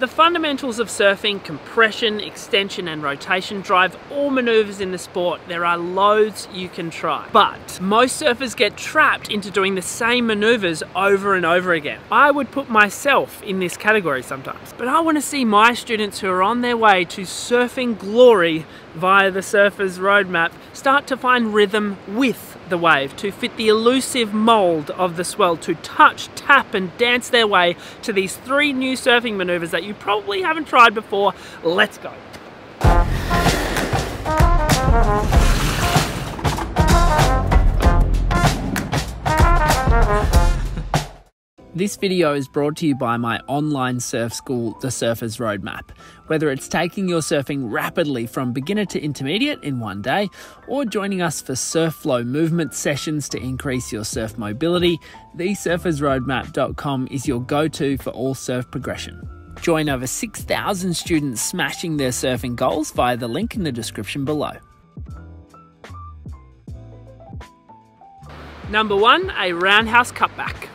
The fundamentals of surfing, compression, extension and rotation drive all maneuvers in the sport. There are loads you can try. But most surfers get trapped into doing the same maneuvers over and over again. I would put myself in this category sometimes. But I want to see my students who are on their way to surfing glory via the Surfer's Roadmap start to find rhythm with the wave, to fit the elusive mould of the swell, to touch, tap and dance their way to these three new surfing manoeuvres that you probably haven't tried before. Let's go. This video is brought to you by my online surf school, The Surfer's Roadmap. Whether it's taking your surfing rapidly from beginner to intermediate in one day, or joining us for surf flow movement sessions to increase your surf mobility, thesurfersroadmap.com is your go to for all surf progression. Join over 6,000 students smashing their surfing goals via the link in the description below. Number one, a roundhouse cutback.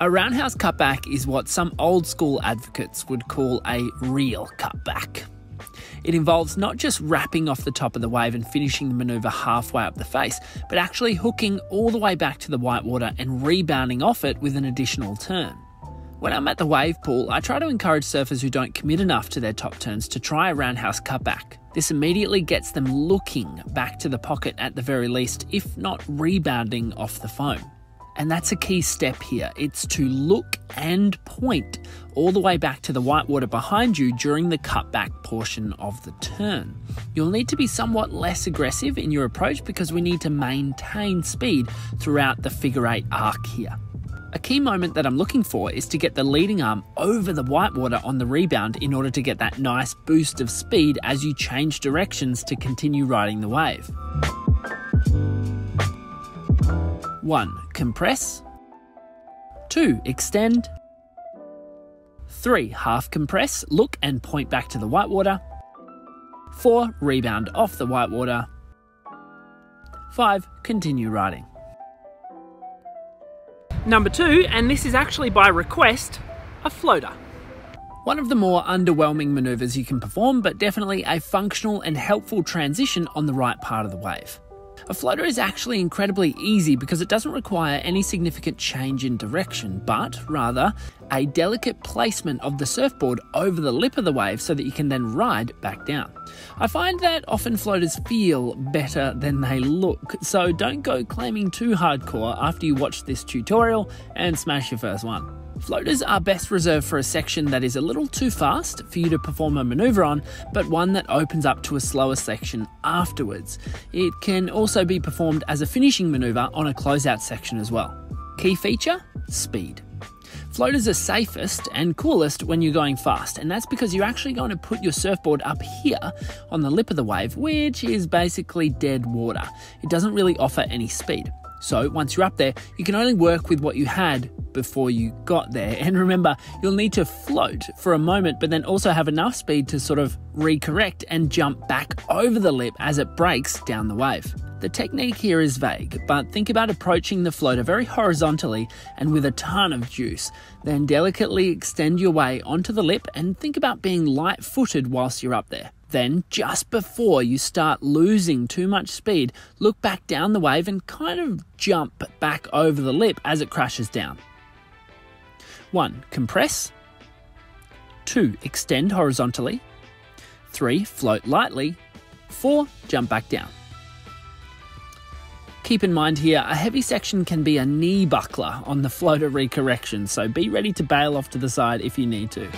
A roundhouse cutback is what some old school advocates would call a real cutback. It involves not just wrapping off the top of the wave and finishing the manoeuvre halfway up the face, but actually hooking all the way back to the whitewater and rebounding off it with an additional turn. When I'm at the wave pool, I try to encourage surfers who don't commit enough to their top turns to try a roundhouse cutback. This immediately gets them looking back to the pocket at the very least, if not rebounding off the foam. And that's a key step here. It's to look and point all the way back to the whitewater behind you during the cutback portion of the turn. You'll need to be somewhat less aggressive in your approach because we need to maintain speed throughout the figure eight arc here. A key moment that I'm looking for is to get the leading arm over the whitewater on the rebound in order to get that nice boost of speed as you change directions to continue riding the wave. 1. Compress. 2. Extend. 3. Half compress, look and point back to the whitewater. 4. Rebound off the whitewater. 5. Continue riding. Number 2, and this is actually by request, a floater. One of the more underwhelming manoeuvres you can perform, but definitely a functional and helpful transition on the right part of the wave. A floater is actually incredibly easy because it doesn't require any significant change in direction, but rather a delicate placement of the surfboard over the lip of the wave so that you can then ride back down. I find that often floaters feel better than they look, so don't go claiming too hardcore after you watch this tutorial and smash your first one. Floaters are best reserved for a section that is a little too fast for you to perform a manoeuvre on, but one that opens up to a slower section afterwards. It can also be performed as a finishing manoeuvre on a closeout section as well. Key feature speed. Floaters are safest and coolest when you're going fast, and that's because you're actually going to put your surfboard up here on the lip of the wave, which is basically dead water. It doesn't really offer any speed. So once you're up there, you can only work with what you had before you got there. And remember, you'll need to float for a moment, but then also have enough speed to sort of recorrect and jump back over the lip as it breaks down the wave. The technique here is vague, but think about approaching the floater very horizontally and with a ton of juice. Then delicately extend your way onto the lip and think about being light footed whilst you're up there. Then, just before you start losing too much speed, look back down the wave and kind of jump back over the lip as it crashes down. 1. Compress. 2. Extend horizontally. 3. Float lightly. 4. Jump back down. Keep in mind here, a heavy section can be a knee buckler on the floater recorrection, so be ready to bail off to the side if you need to.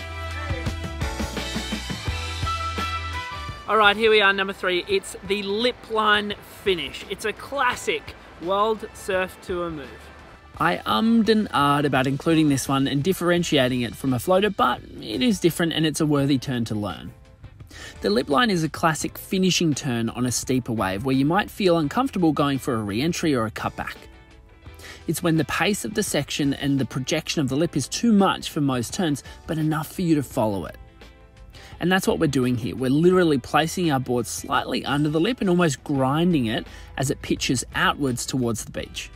All right, here we are, number three. It's the lip line finish. It's a classic World Surf Tour move. I ummed and ahed about including this one and differentiating it from a floater, but it is different and it's a worthy turn to learn. The lip line is a classic finishing turn on a steeper wave where you might feel uncomfortable going for a re entry or a cutback. It's when the pace of the section and the projection of the lip is too much for most turns, but enough for you to follow it. And that's what we're doing here. We're literally placing our board slightly under the lip and almost grinding it as it pitches outwards towards the beach.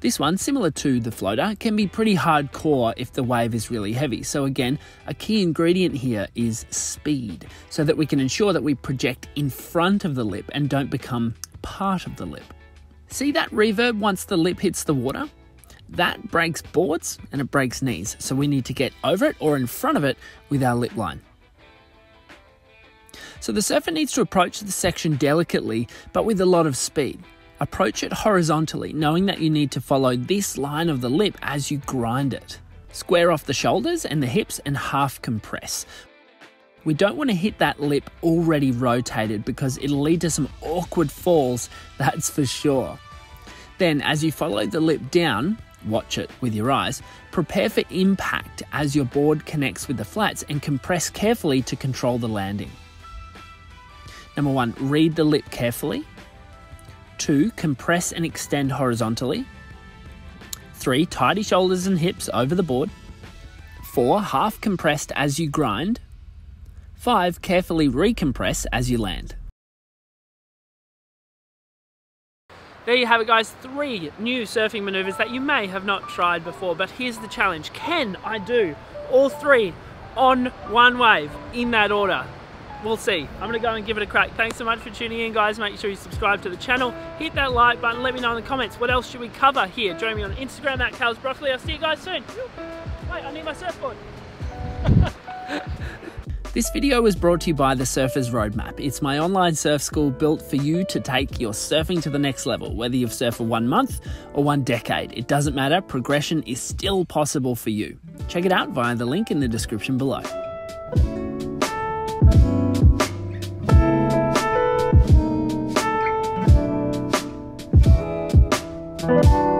This one, similar to the floater, can be pretty hardcore if the wave is really heavy. So, again, a key ingredient here is speed so that we can ensure that we project in front of the lip and don't become part of the lip. See that reverb once the lip hits the water? That breaks boards and it breaks knees, so we need to get over it or in front of it with our lip line. So the surfer needs to approach the section delicately but with a lot of speed. Approach it horizontally, knowing that you need to follow this line of the lip as you grind it. Square off the shoulders and the hips and half compress. We don't want to hit that lip already rotated because it'll lead to some awkward falls, that's for sure. Then, as you follow the lip down, watch it with your eyes, prepare for impact as your board connects with the flats and compress carefully to control the landing. Number one, read the lip carefully. Two, compress and extend horizontally. Three, tidy shoulders and hips over the board. Four, half compressed as you grind. Five, carefully recompress as you land. There you have it guys, three new surfing maneuvers that you may have not tried before, but here's the challenge. Can I do all three on one wave in that order? We'll see. I'm gonna go and give it a crack. Thanks so much for tuning in guys. Make sure you subscribe to the channel. Hit that like button. Let me know in the comments what else should we cover here. Join me on Instagram at Kale's Broccoli. I'll see you guys soon. Wait, I need my surfboard. This video was brought to you by the Surfers Roadmap. It's my online surf school built for you to take your surfing to the next level, whether you've surfed for one month or one decade. It doesn't matter, progression is still possible for you. Check it out via the link in the description below. Bye.